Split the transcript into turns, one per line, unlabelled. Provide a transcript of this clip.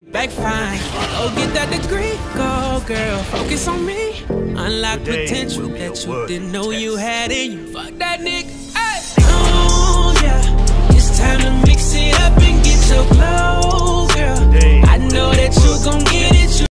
Back fine, go get that degree, go girl, focus on me. Unlock potential that you didn't know you had in you. Fuck that nigga.